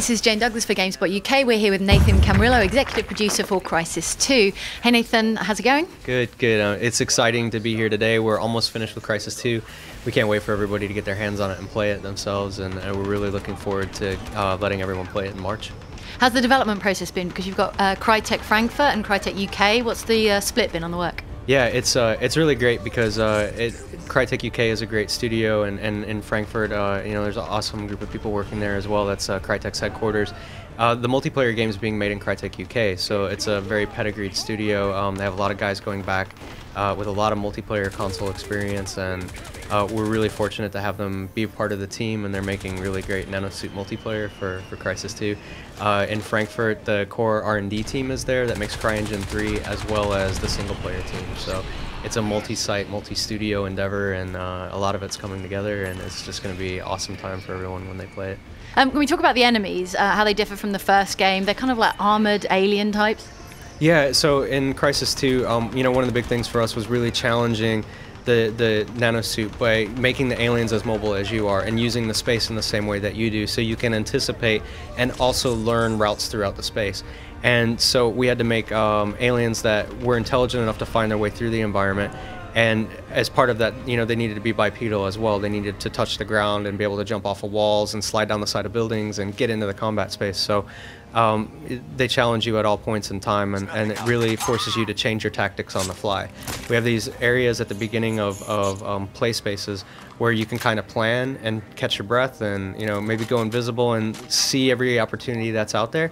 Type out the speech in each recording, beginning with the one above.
This is Jane Douglas for GameSpot UK. We're here with Nathan Camarillo, executive producer for Crysis 2. Hey, Nathan, how's it going? Good, good. Uh, it's exciting to be here today. We're almost finished with Crysis 2. We can't wait for everybody to get their hands on it and play it themselves, and uh, we're really looking forward to uh, letting everyone play it in March. How's the development process been? Because you've got uh, Crytek Frankfurt and Crytek UK. What's the uh, split been on the work? Yeah, it's uh, it's really great because uh, it, Crytek UK is a great studio, and, and in Frankfurt, uh, you know, there's an awesome group of people working there as well. That's uh, Crytek's headquarters. Uh, the multiplayer game is being made in Crytek UK, so it's a very pedigreed studio. Um, they have a lot of guys going back uh, with a lot of multiplayer console experience, and uh, we're really fortunate to have them be a part of the team, and they're making really great Nanosuit multiplayer for, for Crysis 2. Uh, in Frankfurt, the core R&D team is there that makes CryEngine 3, as well as the single-player team. So it's a multi-site, multi-studio endeavor, and uh, a lot of it's coming together, and it's just going to be awesome time for everyone when they play it. Um, when we talk about the enemies, uh, how they differ from the first game, they're kind of like armored alien types. Yeah, so in Crysis 2, um, you know, one of the big things for us was really challenging the, the nanosuit by making the aliens as mobile as you are and using the space in the same way that you do so you can anticipate and also learn routes throughout the space. And so we had to make um, aliens that were intelligent enough to find their way through the environment and as part of that, you know, they needed to be bipedal as well. They needed to touch the ground and be able to jump off of walls and slide down the side of buildings and get into the combat space. So um, they challenge you at all points in time, and, and it really forces you to change your tactics on the fly. We have these areas at the beginning of, of um, play spaces where you can kind of plan and catch your breath and, you know, maybe go invisible and see every opportunity that's out there.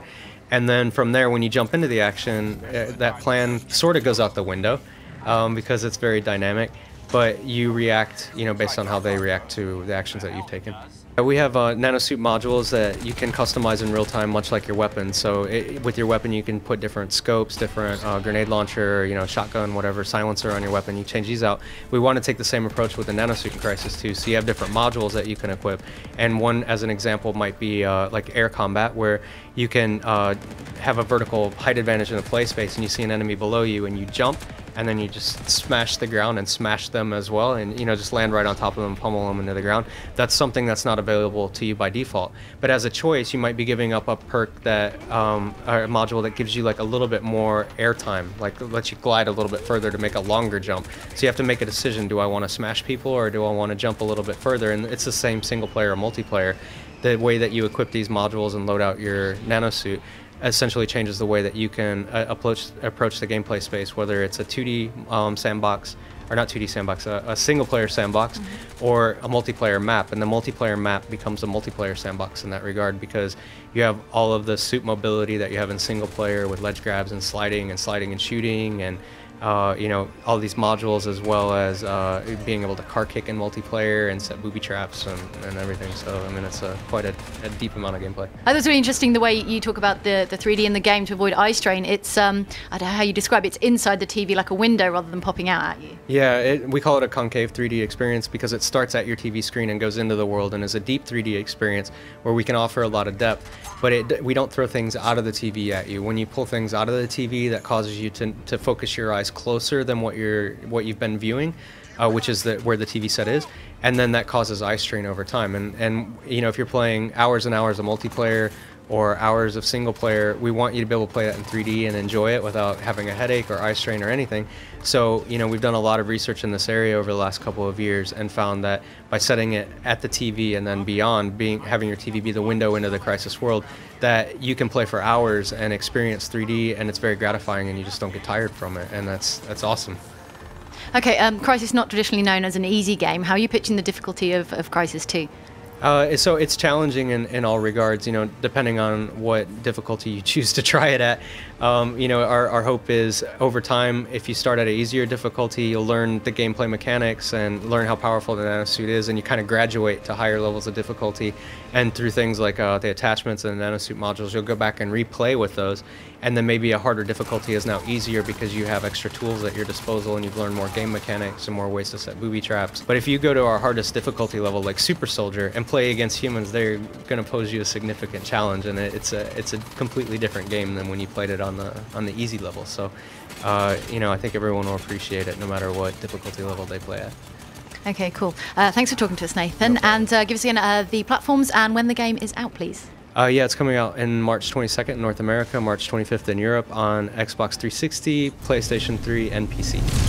And then from there, when you jump into the action, uh, that plan sort of goes out the window um, because it's very dynamic. But you react, you know, based on how they react to the actions that you've taken. We have uh, nanosuit modules that you can customize in real time, much like your weapon. So it, with your weapon, you can put different scopes, different uh, grenade launcher, you know, shotgun, whatever, silencer on your weapon. You change these out. We want to take the same approach with the nanosuit in Crysis 2. So you have different modules that you can equip. And one, as an example, might be uh, like air combat, where you can uh, have a vertical height advantage in the play space, and you see an enemy below you, and you jump, and then you just smash the ground and smash them as well and you know just land right on top of them pummel them into the ground. That's something that's not available to you by default. But as a choice you might be giving up a perk that um, or a module that gives you like a little bit more airtime like lets you glide a little bit further to make a longer jump. So you have to make a decision do i want to smash people or do i want to jump a little bit further? And it's the same single player or multiplayer. The way that you equip these modules and load out your nanosuit essentially changes the way that you can uh, approach approach the gameplay space, whether it's a 2D um, sandbox or not 2D sandbox, a, a single player sandbox, mm-hmm. or a multiplayer map. And the multiplayer map becomes a multiplayer sandbox in that regard because you have all of the suit mobility that you have in single player with ledge grabs and sliding and sliding and shooting and uh, you know, all these modules as well as uh, being able to car kick in multiplayer and set booby traps and, and everything. So, I mean, it's a, quite a, a, deep amount of gameplay. I thought it was really interesting the way you talk about the, the 3D in the game to avoid eye strain. It's, um, I don't know how you describe it, it's inside the TV like a window rather than popping out at you. Yeah, it, we call it a concave 3D experience because it starts at your TV screen and goes into the world and is a deep 3D experience where we can offer a lot of depth, but it, we don't throw things out of the TV at you. When you pull things out of the TV, that causes you to, to focus your eyes closer than what you're what you've been viewing, uh, which is the, where the TV set is, and then that causes eye strain over time. And and you know if you're playing hours and hours of multiplayer or hours of single player, we want you to be able to play that in 3D and enjoy it without having a headache or eye strain or anything. So, you know, we've done a lot of research in this area over the last couple of years and found that by setting it at the TV and then beyond, being having your TV be the window into the Crysis world, that you can play for hours and experience 3D and it's very gratifying and you just don't get tired from it and that's that's awesome. Okay, um, Crysis not traditionally known as an easy game. How are you pitching the difficulty of, of Crysis 2? Uh, so it's challenging in, in all regards, you know, depending on what difficulty you choose to try it at. Um, you know, our, our hope is over time, if you start at an easier difficulty, you'll learn the gameplay mechanics and learn how powerful the nanosuit is, and you kind of graduate to higher levels of difficulty. And through things like uh, the attachments and the nanosuit modules, you'll go back and replay with those. And then maybe a harder difficulty is now easier because you have extra tools at your disposal and you've learned more game mechanics and more ways to set booby traps. But if you go to our hardest difficulty level, like Super Soldier, and play against humans, they're going to pose you a significant challenge, and it's a it's a completely different game than when you played it on the on the easy level. So, uh, you know, I think everyone will appreciate it no matter what difficulty level they play at. Okay, cool. Uh, thanks for talking to us, Nathan. No and uh, give us again uh, the platforms and when the game is out, please. Uh, yeah, it's coming out in March 22nd in North America, March 25th in Europe on Xbox 360, PlayStation 3, and PC.